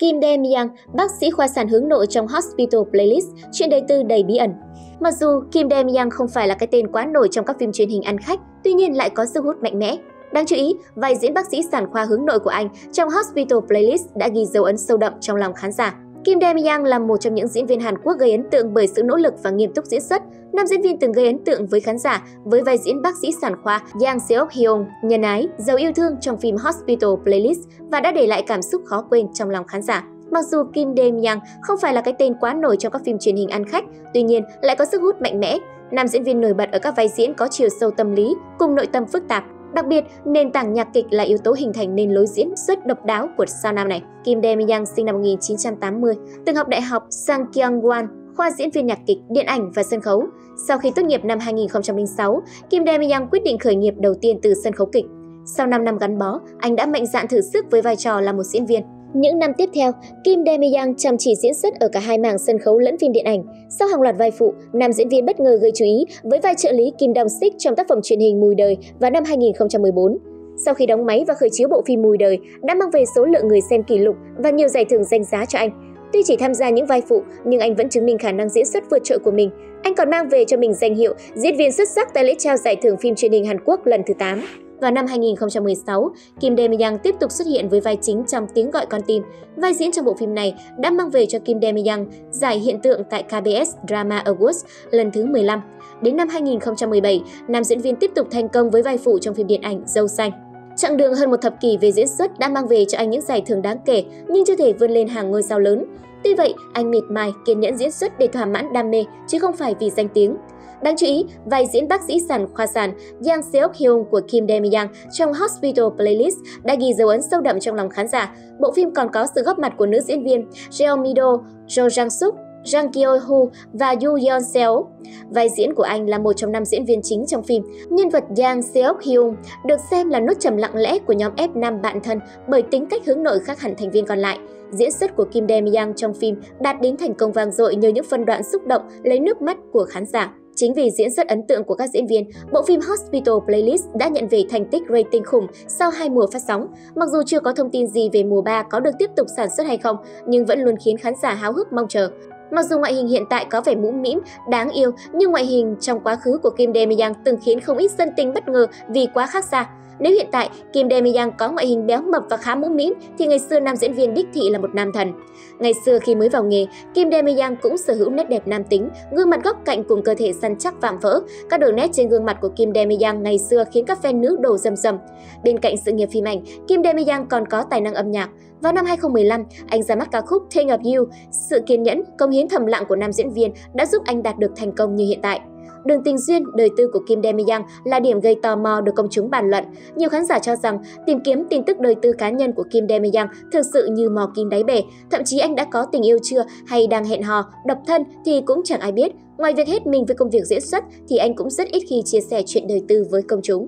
Kim Dae Myung, bác sĩ khoa sản hướng nội trong Hospital Playlist, chuyện đời tư đầy bí ẩn. Mặc dù Kim Dae Myung không phải là cái tên quá nổi trong các phim truyền hình ăn khách, tuy nhiên lại có sức hút mạnh mẽ. Đáng chú ý, vai diễn bác sĩ sản khoa hướng nội của anh trong Hospital Playlist đã ghi dấu ấn sâu đậm trong lòng khán giả. Kim Dae Myung là một trong những diễn viên Hàn Quốc gây ấn tượng bởi sự nỗ lực và nghiêm túc diễn xuất. Nam diễn viên từng gây ấn tượng với khán giả với vai diễn bác sĩ sản khoa Yang Seok Hyung, nhân ái, giàu yêu thương trong phim Hospital Playlist và đã để lại cảm xúc khó quên trong lòng khán giả. Mặc dù Kim Dae Myung không phải là cái tên quá nổi trong các phim truyền hình ăn khách, tuy nhiên lại có sức hút mạnh mẽ. Nam diễn viên nổi bật ở các vai diễn có chiều sâu tâm lý cùng nội tâm phức tạp, Đặc biệt, nền tảng nhạc kịch là yếu tố hình thành nên lối diễn rất độc đáo của sao nam này. Kim Dae Myung sinh năm 1980, từng học đại học Sangkyungwan, khoa diễn viên nhạc kịch, điện ảnh và sân khấu. Sau khi tốt nghiệp năm 2006, Kim Dae Myung quyết định khởi nghiệp đầu tiên từ sân khấu kịch. Sau 5 năm gắn bó, anh đã mạnh dạn thử sức với vai trò là một diễn viên. Những năm tiếp theo, Kim Demi Yang chăm chỉ diễn xuất ở cả hai mảng sân khấu lẫn phim điện ảnh. Sau hàng loạt vai phụ, nam diễn viên bất ngờ gây chú ý với vai trợ lý Kim Dong Sik trong tác phẩm truyền hình Mùi đời vào năm 2014. Sau khi đóng máy và khởi chiếu bộ phim Mùi đời, đã mang về số lượng người xem kỷ lục và nhiều giải thưởng danh giá cho anh. Tuy chỉ tham gia những vai phụ, nhưng anh vẫn chứng minh khả năng diễn xuất vượt trội của mình. Anh còn mang về cho mình danh hiệu diễn viên xuất sắc tại lễ trao giải thưởng phim truyền hình Hàn Quốc lần thứ 8. Vào năm 2016, Kim Dae Myung tiếp tục xuất hiện với vai chính trong Tiếng gọi con tim. Vai diễn trong bộ phim này đã mang về cho Kim Dae Myung giải hiện tượng tại KBS Drama Awards lần thứ 15. Đến năm 2017, nam diễn viên tiếp tục thành công với vai phụ trong phim điện ảnh Dâu xanh. Chặng đường hơn một thập kỷ về diễn xuất đã mang về cho anh những giải thưởng đáng kể nhưng chưa thể vươn lên hàng ngôi sao lớn. Tuy vậy, anh miệt mài, kiên nhẫn diễn xuất để thỏa mãn đam mê chứ không phải vì danh tiếng. Đáng chú ý, vai diễn bác sĩ sản khoa sản Yang Seok Hyun của Kim Dae Myung trong Hospital Playlist đã ghi dấu ấn sâu đậm trong lòng khán giả. Bộ phim còn có sự góp mặt của nữ diễn viên Jeo Mido, Jo Jang Suk, Jang Kyo Hu và Yu Yeon Seo. Vai diễn của anh là một trong năm diễn viên chính trong phim. Nhân vật Yang Seok Hyun được xem là nốt trầm lặng lẽ của nhóm F5 bạn thân bởi tính cách hướng nội khác hẳn thành viên còn lại. Diễn xuất của Kim Dae Myung trong phim đạt đến thành công vang dội nhờ những phân đoạn xúc động lấy nước mắt của khán giả. Chính vì diễn xuất ấn tượng của các diễn viên, bộ phim Hospital Playlist đã nhận về thành tích rating khủng sau hai mùa phát sóng. Mặc dù chưa có thông tin gì về mùa 3 có được tiếp tục sản xuất hay không, nhưng vẫn luôn khiến khán giả háo hức mong chờ. Mặc dù ngoại hình hiện tại có vẻ mũm mĩm, đáng yêu, nhưng ngoại hình trong quá khứ của Kim Dae Myung từng khiến không ít dân tình bất ngờ vì quá khác xa. Nếu hiện tại Kim Dae Myung có ngoại hình béo mập và khá mũm mĩm thì ngày xưa nam diễn viên đích thị là một nam thần. Ngày xưa khi mới vào nghề, Kim Dae Myung cũng sở hữu nét đẹp nam tính, gương mặt góc cạnh cùng cơ thể săn chắc vạm vỡ. Các đường nét trên gương mặt của Kim Dae Myung ngày xưa khiến các fan nữ đổ rầm rầm. Bên cạnh sự nghiệp phim ảnh, Kim Dae Myung còn có tài năng âm nhạc. Vào năm 2015, anh ra mắt ca khúc Thing of You. Sự kiên nhẫn, công hiến thầm lặng của nam diễn viên đã giúp anh đạt được thành công như hiện tại. Đường tình duyên, đời tư của Kim Demi-yang là điểm gây tò mò được công chúng bàn luận. Nhiều khán giả cho rằng tìm kiếm tin tức đời tư cá nhân của Kim Demi-yang thực sự như mò kim đáy bể. Thậm chí anh đã có tình yêu chưa hay đang hẹn hò, độc thân thì cũng chẳng ai biết. Ngoài việc hết mình với công việc diễn xuất thì anh cũng rất ít khi chia sẻ chuyện đời tư với công chúng.